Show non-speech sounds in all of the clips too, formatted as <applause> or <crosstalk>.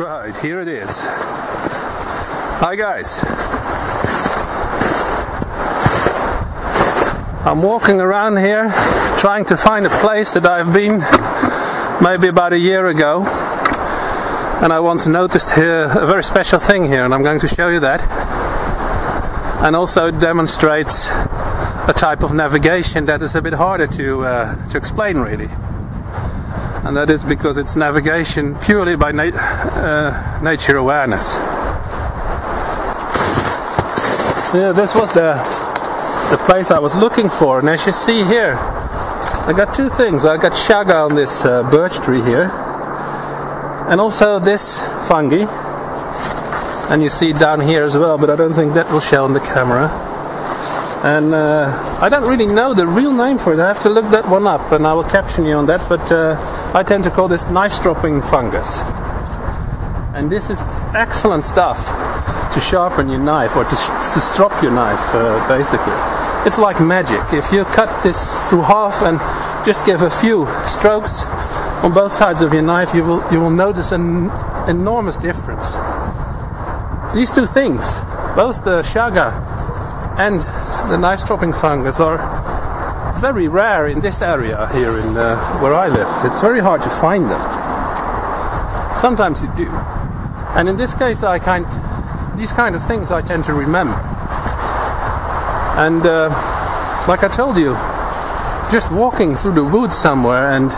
Right, here it is. Hi guys. I'm walking around here trying to find a place that I've been maybe about a year ago. And I once noticed here a very special thing here, and I'm going to show you that. And also demonstrates a type of navigation that is a bit harder to uh, to explain really and that is because it's navigation purely by na- uh, nature awareness. Yeah, this was the the place I was looking for, and as you see here, I got two things. I got chaga on this uh, birch tree here, and also this fungi, and you see down here as well, but I don't think that will show on the camera. And uh, I don't really know the real name for it. I have to look that one up, and I will caption you on that. But uh, I tend to call this knife stropping fungus. And this is excellent stuff to sharpen your knife or to, to strop your knife, uh, basically. It's like magic. If you cut this through half and just give a few strokes on both sides of your knife, you will you will notice an enormous difference. These two things, both the chaga and the knife stropping fungus, are very rare in this area here in uh, where I live. It's very hard to find them. Sometimes you do, and in this case, I kind these kind of things I tend to remember. And uh, like I told you, just walking through the woods somewhere and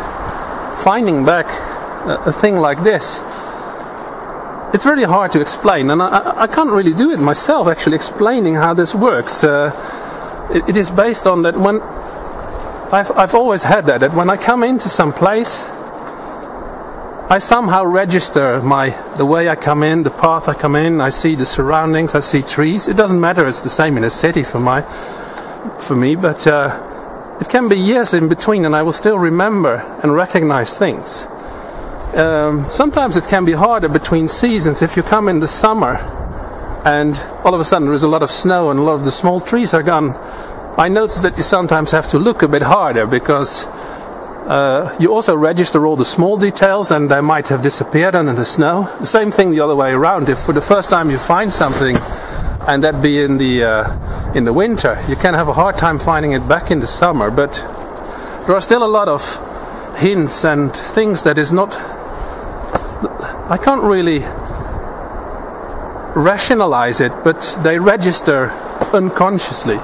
finding back a, a thing like this, it's really hard to explain, and I, I, can't really do it myself. Actually, explaining how this works. Uh, it, it is based on that when I've, I've always had that, that when I come into some place, I somehow register my the way I come in, the path I come in. I see the surroundings. I see trees. It doesn't matter. It's the same in a city for my for me, but uh, it can be years in between, and I will still remember and recognize things. Um, sometimes it can be harder between seasons. If you come in the summer, and all of a sudden there is a lot of snow and a lot of the small trees are gone, I notice that you sometimes have to look a bit harder because uh, you also register all the small details and they might have disappeared under the snow. The same thing the other way around. If for the first time you find something and that be in the uh, in the winter, you can have a hard time finding it back in the summer. But there are still a lot of hints and things that is not. I can't really rationalize it, but they register unconsciously.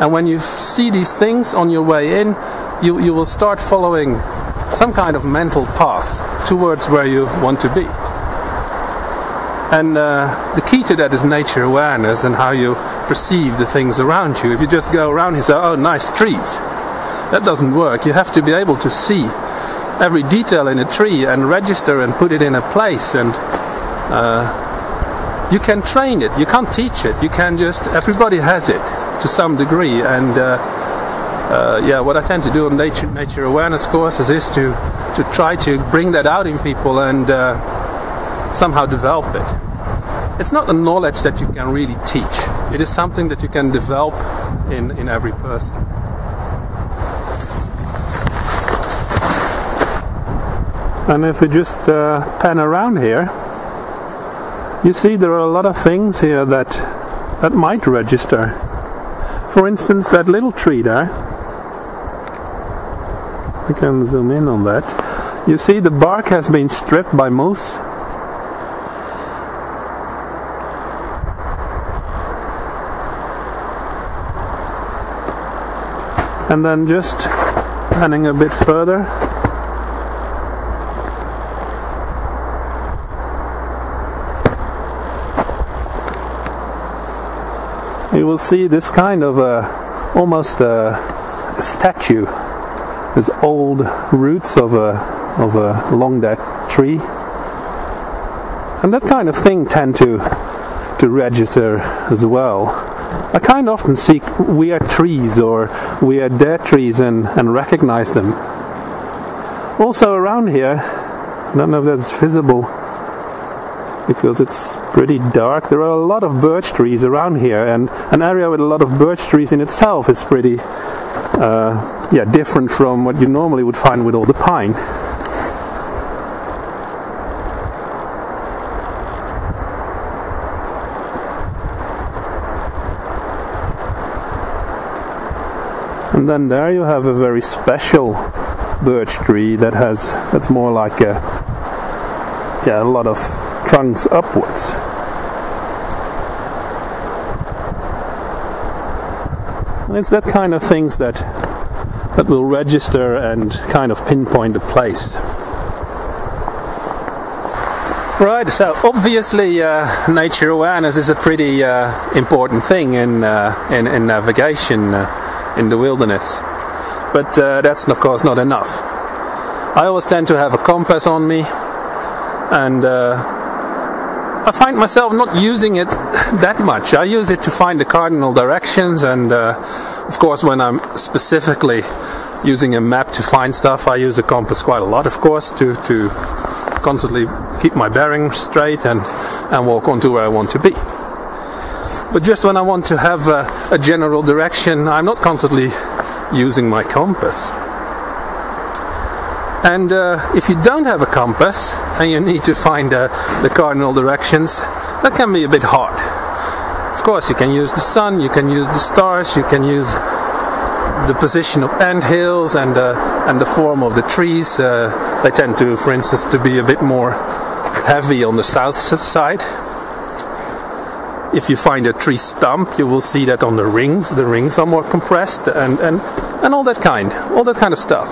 And when you see these things on your way in, you, you will start following some kind of mental path towards where you want to be. And uh, the key to that is nature awareness and how you perceive the things around you. If you just go around and say, oh, nice trees, that doesn't work. You have to be able to see every detail in a tree and register and put it in a place. And uh, you can train it, you can't teach it. You can just, everybody has it to some degree. And uh, uh, yeah, what I tend to do on nature, nature awareness courses is to to try to bring that out in people and uh, somehow develop it. It's not a knowledge that you can really teach. It is something that you can develop in in every person. And if we just uh, pan around here, you see there are a lot of things here that that might register for instance, that little tree there, I can zoom in on that. You see the bark has been stripped by moose. And then just panning a bit further, will see this kind of a, almost a, statue. There's old roots of a of a long dead tree, and that kind of thing tend to to register as well. I kind of often see weird trees or weird dead trees and, and recognize them. Also around here, I don't know if that's visible, because it's pretty dark. There are a lot of birch trees around here, and an area with a lot of birch trees in itself is pretty, uh, yeah, different from what you normally would find with all the pine. And then there you have a very special birch tree that has that's more like a yeah a lot of trunks upwards. And it's that kind of things that that will register and kind of pinpoint the place. Right, so obviously uh, nature awareness is a pretty uh, important thing in, uh, in, in, navigation uh, in the wilderness. But uh, that's of course not enough. I always tend to have a compass on me and uh, I find myself not using it that much. I use it to find the cardinal directions and of course when I'm specifically using a map to find stuff I use a compass quite a lot of course to, to constantly keep my bearing straight and, and walk on to where I want to be. But just when I want to have a, a general direction, I'm not constantly using my compass. And uh, if you don't have a compass and you need to find uh, the cardinal directions, that can be a bit hard. Of course, you can use the sun, you can use the stars, you can use the position of ant hills and uh, and the form of the trees. Uh, they tend to, for instance, to be a bit more heavy on the south side. If you find a tree stump, you will see that on the rings. The rings are more compressed and and and all that kind, all that kind of stuff.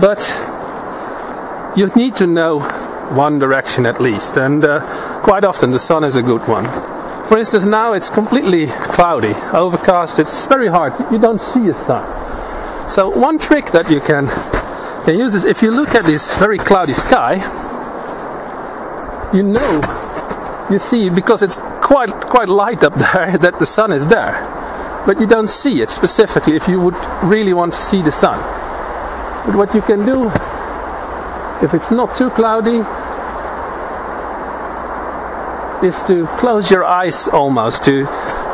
But you need to know one direction at least, and uh, quite often the sun is a good one. For instance, now it's completely cloudy, overcast, it's very hard, you don't see the sun. So, one trick that you can, can use is if you look at this very cloudy sky, you know, you see, because it's quite, quite light up <laughs> there, that the sun is there. But you don't see it specifically if you would really want to see the sun. But what you can do, if it's not too cloudy, is to close your eyes almost to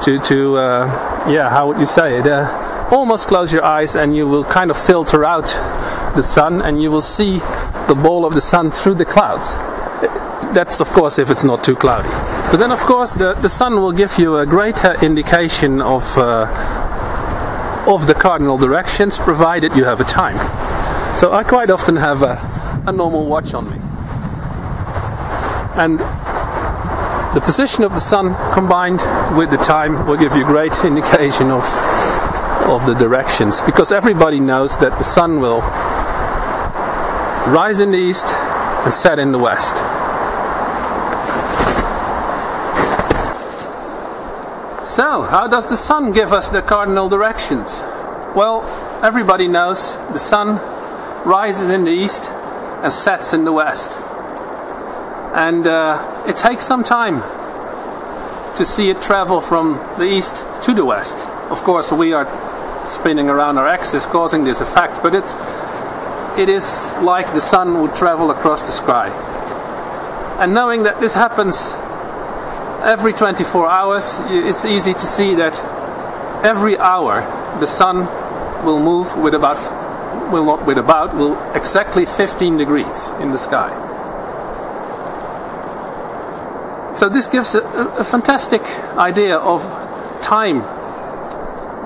to to uh, yeah how would you say it? Uh, almost close your eyes and you will kind of filter out the sun and you will see the ball of the sun through the clouds. That's of course if it's not too cloudy. But then of course the, the sun will give you a greater indication of uh, of the cardinal directions provided you have a time. So I quite often have a, a normal watch on me. And the position of the sun combined with the time will give you great indication of of the directions because everybody knows that the sun will rise in the east and set in the west. So, how does the sun give us the cardinal directions? Well, everybody knows the sun rises in the east and sets in the west and uh, it takes some time to see it travel from the east to the west. Of course, we are spinning around our axis causing this effect, but it it is like the sun would travel across the sky. And knowing that this happens every 24 hours, it's easy to see that every hour the sun will move with about will not with about will exactly 15 degrees in the sky. So this gives a, a fantastic idea of time,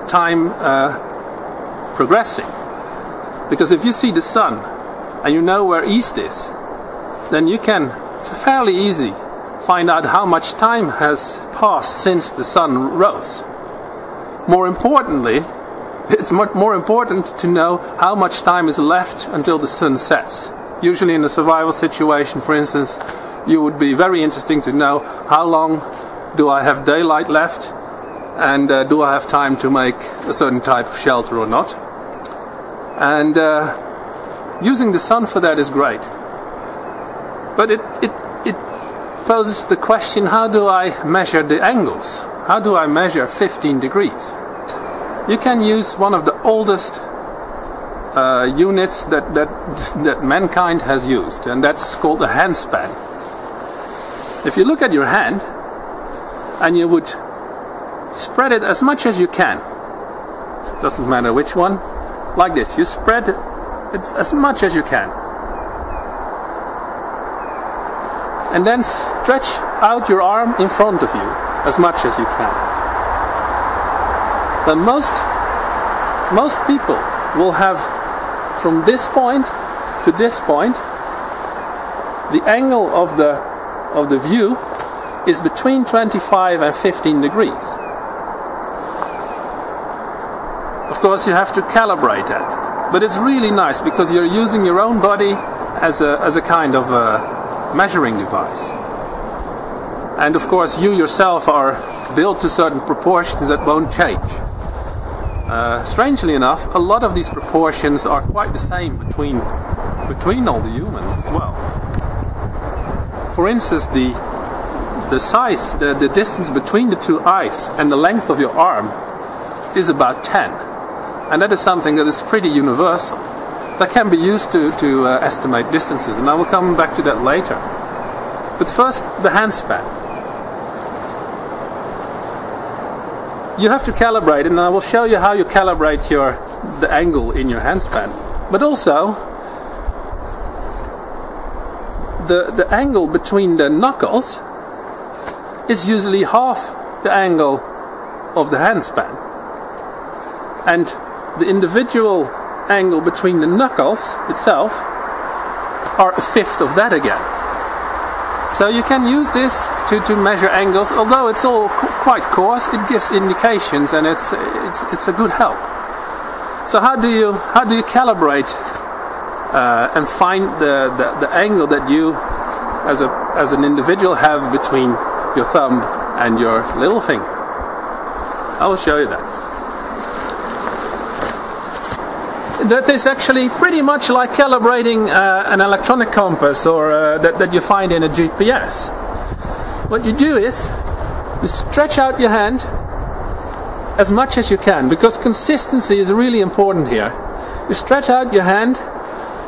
time uh, progressing. Because if you see the sun and you know where east is, then you can fairly easy find out how much time has passed since the sun rose. More importantly, <laughs> it's much more important to know how much time is left until the sun sets. Usually in a survival situation, for instance, you would be very interesting to know how long do I have daylight left and uh, do I have time to make a certain type of shelter or not. And uh, using the sun for that is great. But it, it, it poses the question how do I measure the angles? How do I measure 15 degrees? You can use one of the oldest uh, units that, that, <laughs> that mankind has used, and that's called a handspan. If you look at your hand and you would spread it as much as you can, doesn't matter which one, like this, you spread it as much as you can. And then stretch out your arm in front of you as much as you can. The most most people will have from this point to this point the angle of the of the view is between 25 and 15 degrees. Of course, you have to calibrate that, but it's really nice because you're using your own body as a, as a kind of a measuring device. And of course, you yourself are built to certain proportions that won't change. Uh, strangely enough, a lot of these proportions are quite the same between between all the humans as well. For instance, the the size, the, the distance between the two eyes and the length of your arm is about 10. And that is something that is pretty universal. That can be used to, to uh, estimate distances, and I will come back to that later. But first, the handspan. You have to calibrate, and I will show you how you calibrate your the angle in your handspan. But also, the, the angle between the knuckles is usually half the angle of the handspan. And the individual angle between the knuckles itself are a fifth of that again. So you can use this to, to measure angles, although it's all qu- quite coarse, it gives indications and it's, it's, it's a good help. So how do you, how do you calibrate uh, and find the, the, the angle that you as, a, as an individual have between your thumb and your little finger. I will show you that. That is actually pretty much like calibrating uh, an electronic compass or uh, that, that you find in a GPS. What you do is you stretch out your hand as much as you can because consistency is really important here. You stretch out your hand,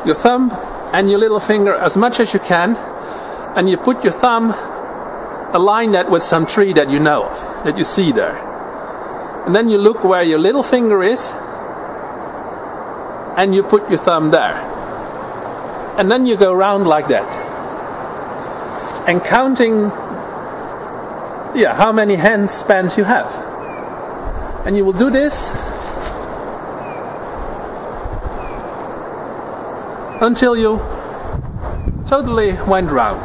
your thumb, and your little finger as much as you can, and you put your thumb align that with some tree that you know of, that you see there. And then you look where your little finger is, and you put your thumb there. And then you go around like that. And counting, yeah, how many hand spans you have. And you will do this until you totally went round.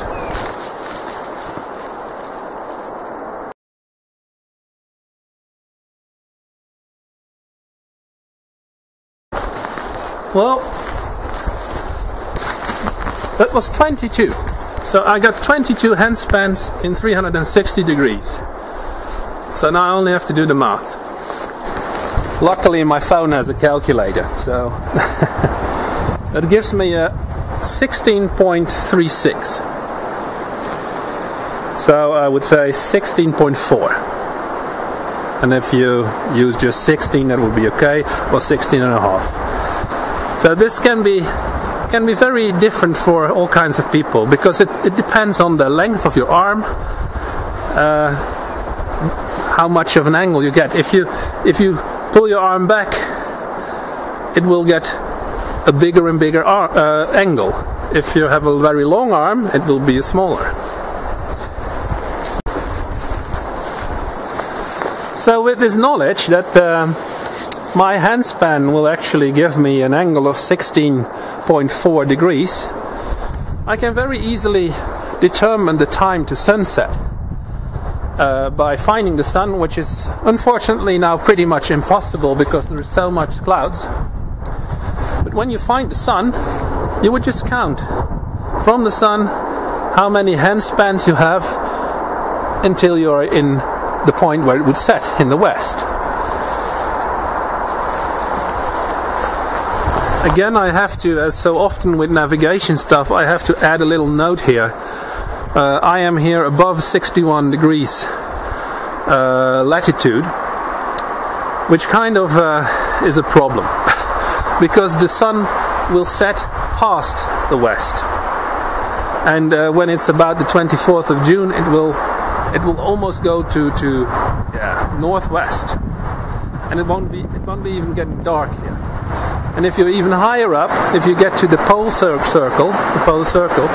Well, that was 22. So I got 22 hand spans in 360 degrees. So now I only have to do the math. Luckily, my phone has a calculator, so <laughs> that gives me a 16.36. So I would say 16.4. And if you use just 16, that would be okay, or 16 and a half. So this can be can be very different for all kinds of people because it, it depends on the length of your arm, uh, how much of an angle you get. If you if you pull your arm back, it will get a bigger and bigger ar- uh, angle. If you have a very long arm, it will be smaller. So with this knowledge that. Uh, my handspan will actually give me an angle of 16.4 degrees. I can very easily determine the time to sunset uh, by finding the sun, which is unfortunately now pretty much impossible because there is so much clouds. When you find the sun, you would just count from the sun how many handspans you have until you're in the point where it would set in the west. Again, I have to, as so often with navigation stuff, I have to add a little note here. Uh, I am here above 61 degrees uh, latitude, which kind of uh, is a problem <laughs> because the sun will set past the west, and uh, when it's about the 24th of June, it will it will almost go to to yeah, northwest, and it won't be it won't be even getting dark here. And if you're even higher up, if you get to the pole cir- circle, the polar circles,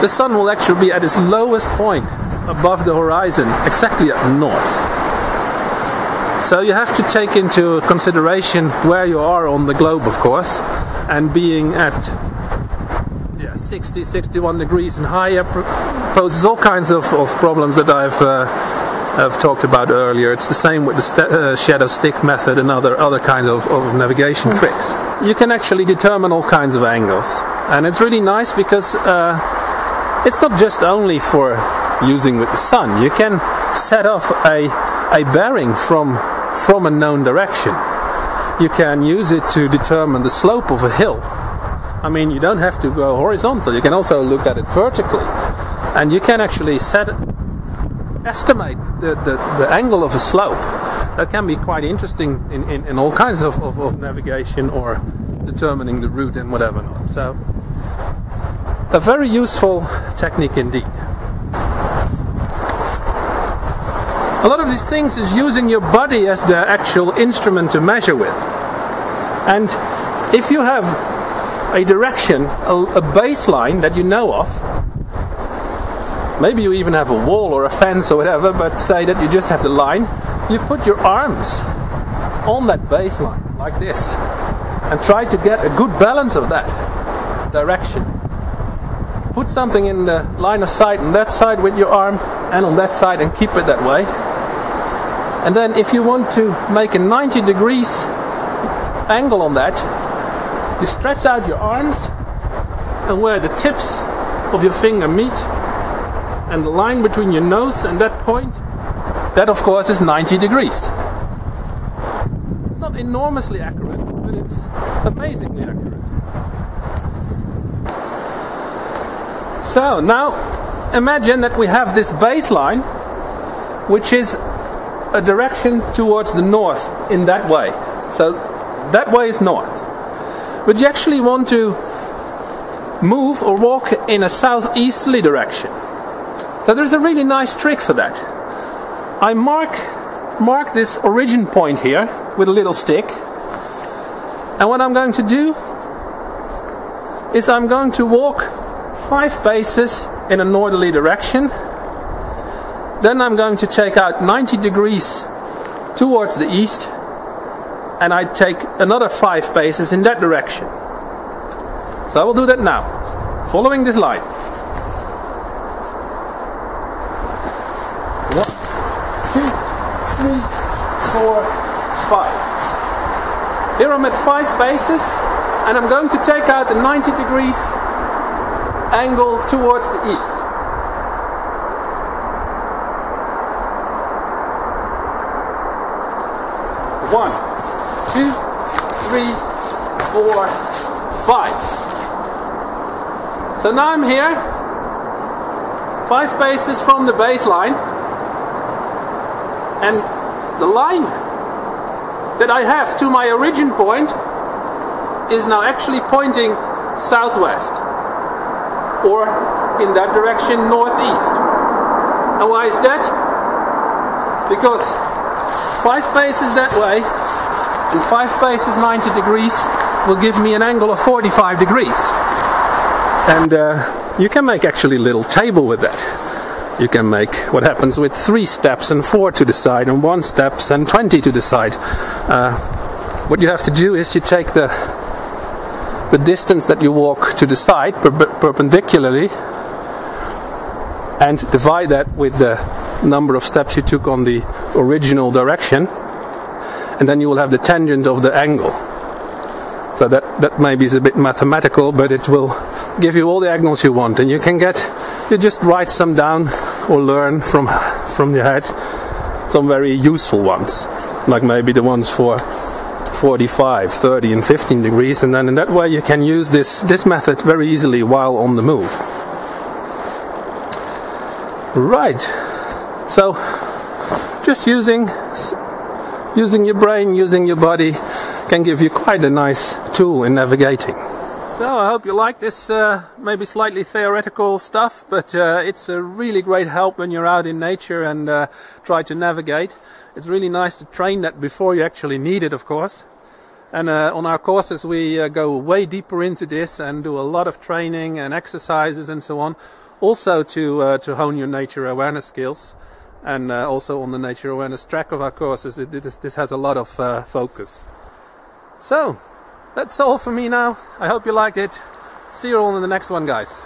the sun will actually be at its lowest point above the horizon, exactly at north. So you have to take into consideration where you are on the globe, of course, and being at yeah, 60, 61 degrees and higher poses all kinds of, of problems that I've uh, I've talked about earlier. It's the same with the st- uh, shadow stick method and other other kinds of, of navigation tricks. You can actually determine all kinds of angles, and it's really nice because uh, it's not just only for using with the sun. You can set off a a bearing from from a known direction. You can use it to determine the slope of a hill. I mean, you don't have to go horizontal. You can also look at it vertically, and you can actually set estimate the, the, the angle of a slope. That can be quite interesting in, in, in all kinds of, of, of, navigation or determining the route and whatever. So, a very useful technique indeed. A lot of these things is using your body as the actual instrument to measure with. And if you have a direction, a, baseline that you know of, maybe you even have a wall or a fence or whatever, but say that you just have the line, you put your arms on that baseline like this and try to get a good balance of that direction. Put something in the line of sight on that side with your arm and on that side and keep it that way. And then if you want to make a 90 degrees angle on that, you stretch out your arms and where the tips of your finger meet and the line between your nose and that point, that of course is 90 degrees. It's not enormously accurate, but it's amazingly accurate. So now imagine that we have this baseline, which is a direction towards the north in that way. So that way is north. But you actually want to move or walk in a southeasterly direction. So there's a really nice trick for that. I mark mark this origin point here with a little stick. And what I'm going to do is I'm going to walk five paces in a northerly direction. Then I'm going to take out 90 degrees towards the east and I take another five paces in that direction. So I will do that now, following this line. three, four, five. Here I'm at five bases and I'm going to take out a 90 degrees angle towards the east. One, two, three, four, five. So now I'm here, five paces from the baseline and the line that I have to my origin point is now actually pointing southwest or in that direction northeast. And why is that? Because five paces that way and five paces 90 degrees will give me an angle of 45 degrees. And uh, you can make actually a little table with that you can make what happens with three steps and four to the side and one steps and 20 to the side. Uh, what you have to do is you take the the distance that you walk to the side per perpendicularly and divide that with the number of steps you took on the original direction and then you will have the tangent of the angle. So that, that maybe is a bit mathematical, but it will give you all the angles you want. And you can get you just write some down or learn from from your head some very useful ones like maybe the ones for 45 30 and 15 degrees. And then in that way you can use this this method very easily while on the move. Right. So just using using your brain using your body can give you quite a nice tool in navigating so I hope you like this uh, maybe slightly theoretical stuff, but uh, it's a really great help when you're out in nature and uh, try to navigate. It's really nice to train that before you actually need it, of course. And uh, on our courses, we uh, go way deeper into this and do a lot of training and exercises and so on, also to uh, to hone your nature awareness skills. And uh, also on the nature awareness track of our courses. It, it is, this has a lot of uh, focus. So, that's all for me now. I hope you liked it. See you all in the next one, guys.